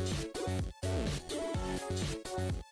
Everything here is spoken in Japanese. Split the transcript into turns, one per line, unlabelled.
どこだ